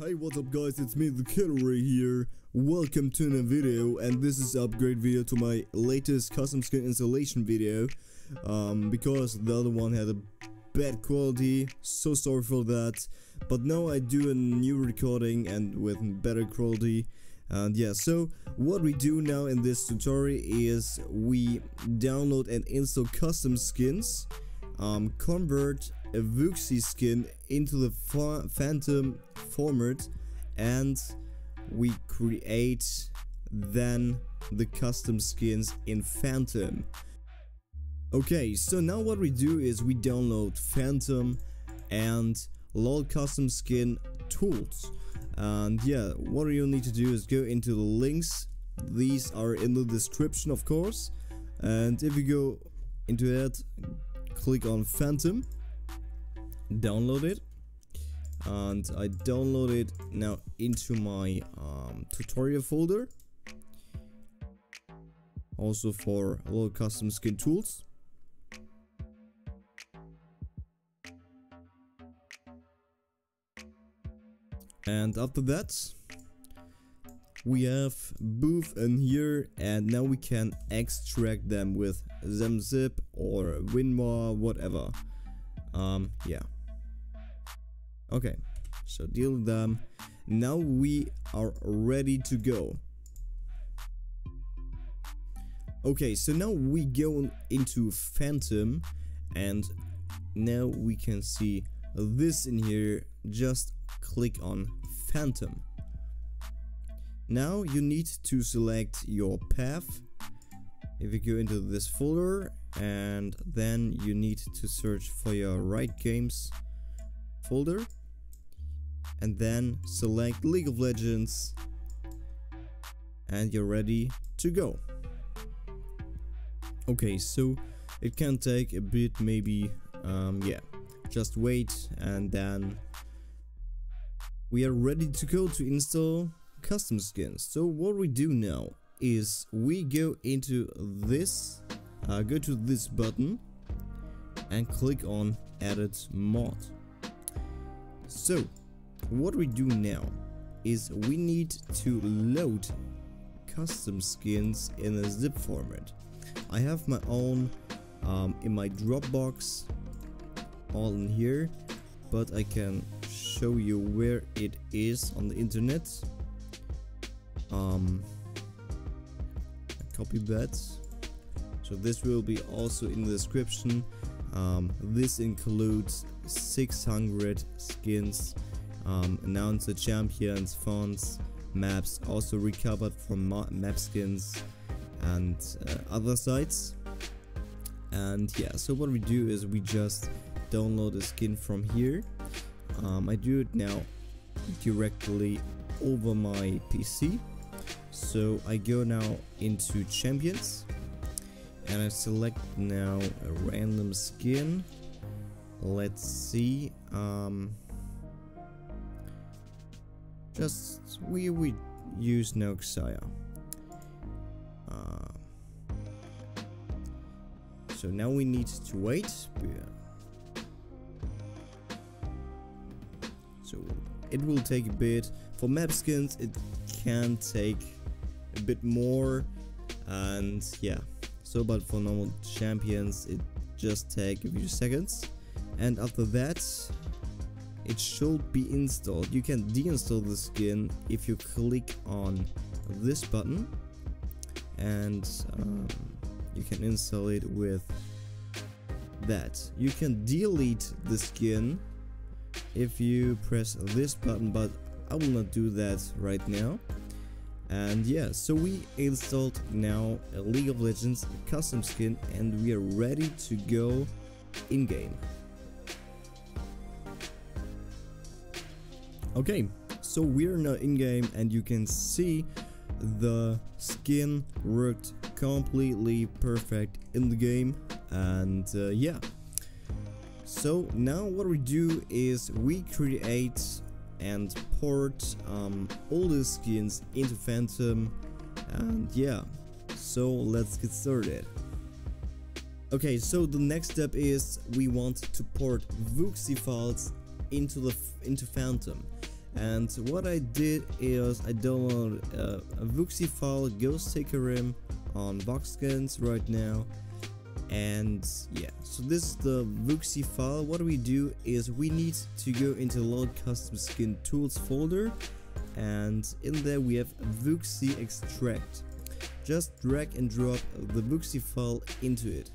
Hey what's up guys? It's me the Killer here. Welcome to another video and this is upgrade video to my latest custom skin installation video um, because the other one had a bad quality. So sorry for that. But now I do a new recording and with better quality. And yeah so what we do now in this tutorial is we download and install custom skins um, convert a Wooxy skin into the Fantome and we create then the custom skins in Fantome. Okay, so now what we do is we download Fantome and LOL custom skin tools. And yeah, what you need to do is go into the links. These are in the description, of course. And if you go into it, click on Fantome download it and I download it now into my um, tutorial folder. Also for a little custom skin tools. And after that we have booth in here and now we can extract them with 7-Zip or WinRAR whatever. Um yeah Okay, so deal with them. Now we are ready to go. Okay, so now we go into Fantome and now we can see this in here. Just click on Fantome. Now you need to select your path. If you go into this folder and then you need to search for your right Games folder and then select League of Legends and you're ready to go. Okay, so it can take a bit maybe, um, yeah, just wait and then we are ready to go to install custom skins. So what we do now is we go into this, uh, go to this button and click on edit mod. So what we do now is we need to load custom skins in a zip format. I have my own um, in my Dropbox all in here but I can show you where it is on the internet. Um, copy that. So this will be also in the description. Um, this includes 600 skins um, the champions, fonts, maps, also recovered from map skins and uh, other sites. And yeah, so what we do is we just download a skin from here. Um, I do it now directly over my PC. So I go now into champions and I select now a random skin. Let's see. Um, just we we use Noxia. Uh, so now we need to wait. So it will take a bit. For map skins, it can take a bit more, and yeah. So, but for normal champions, it just take a few seconds, and after that, it should be installed. You can deinstall the skin if you click on this button and um, you can install it with that. You can delete the skin if you press this button but I will not do that right now. And yeah, so we installed now a League of Legends custom skin and we are ready to go in-game. Okay, so we're now in-game and you can see the skin worked completely perfect in the game and uh, yeah. So now what we do is we create and port um, all the skins into Fantome and yeah, so let's get started. Okay, so the next step is we want to port Wooxy files into the into Phantom And what I did is I downloaded a, a Wooxy file Ghost Hecarim on Voxskins right now. And yeah, so this is the Wooxy file. What we do is we need to go into load custom skin tools folder and in there we have Wooxy extract. Just drag and drop the Wooxy file into it.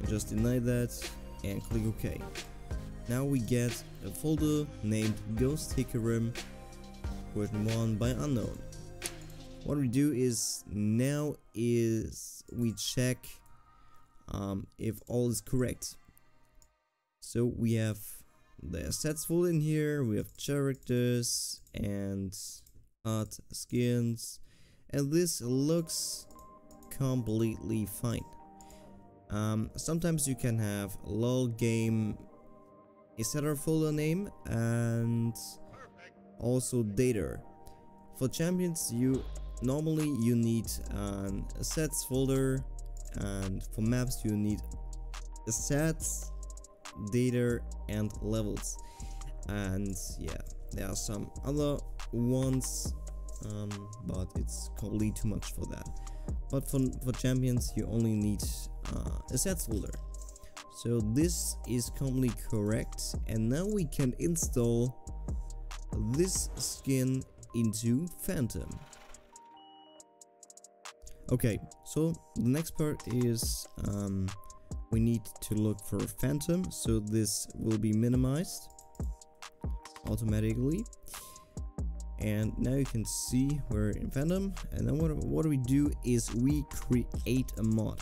And just deny that and click OK. Now we get a folder named Ghost Hecarim version 1 by unknown. What we do is now is we check um, if all is correct. So we have the assets folder in here, we have characters and art skins and this looks completely fine. Um, sometimes you can have lol game etc folder name? And also data. For champions you normally you need an assets folder. And for maps you need assets, data and levels. And yeah there are some other ones um, but it's probably too much for that. But for, for champions you only need uh, assets folder so this is completely correct and now we can install this skin into Fantome. Okay, so the next part is um, we need to look for Fantome, so this will be minimized automatically. And now you can see we're in Fantome, and then what, what we do is we create a mod.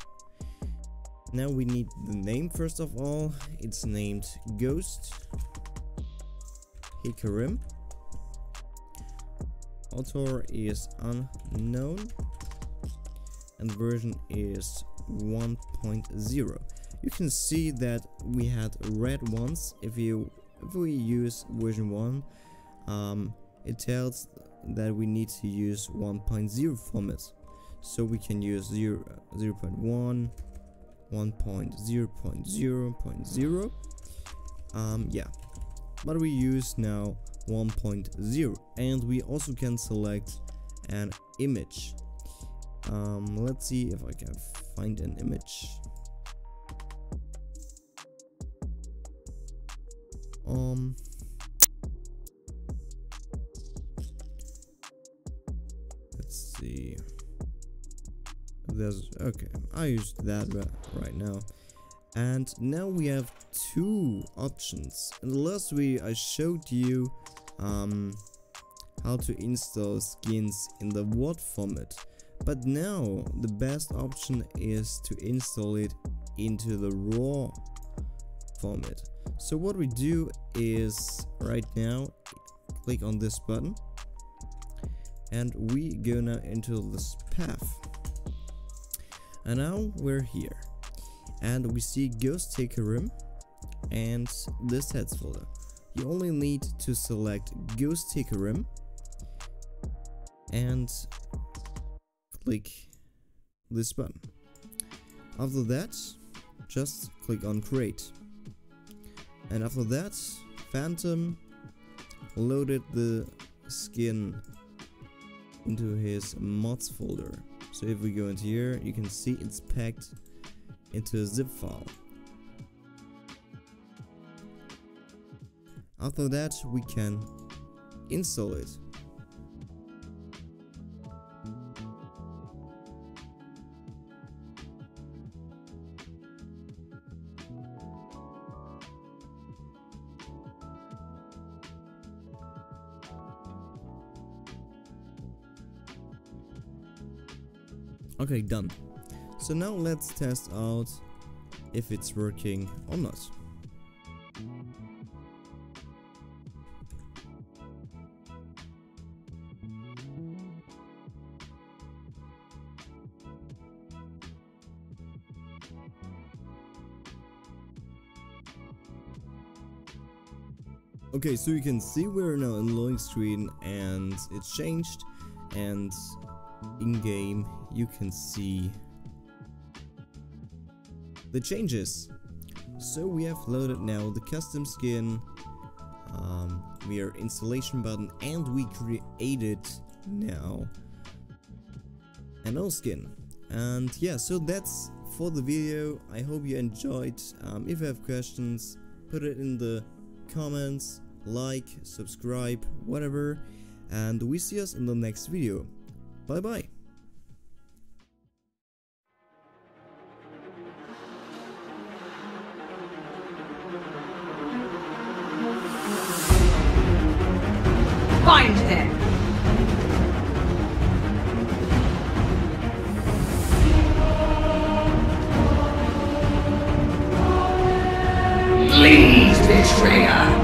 Now we need the name first of all. It's named Ghost Hecarim. Author is unknown and version is 1.0. You can see that we had red ones. If you if we use version 1, um, it tells that we need to use 1.0 format. So we can use 0, 0 0.1, 1.0.0.0 um yeah. But we use now 1.0 and we also can select an image. Um let's see if i can find an image. Um there's okay i used that right now. And now we have two options. In the last video i showed you um how to install skins in the WAD format. But now the best option is to install it into the raw format. So what we do is right now click on this button. And we go now into this path and now we're here and we see Ghost Rim and this heads folder. You only need to select Ghost Rim and click this button. After that, just click on create. And after that, Fantome loaded the skin into his mods folder. So if we go into here, you can see it's packed into a zip file. After that, we can install it. Okay, done. So now let's test out if it's working or not. Okay, so you can see we're now in loading screen and it's changed and in game you can see the changes. So we have loaded now the custom skin um, are installation button and we created now an old skin. And yeah so that's for the video. I hope you enjoyed. Um, if you have questions put it in the comments like subscribe whatever. And we see us in the next video bye bye Find them! Please, betrayer!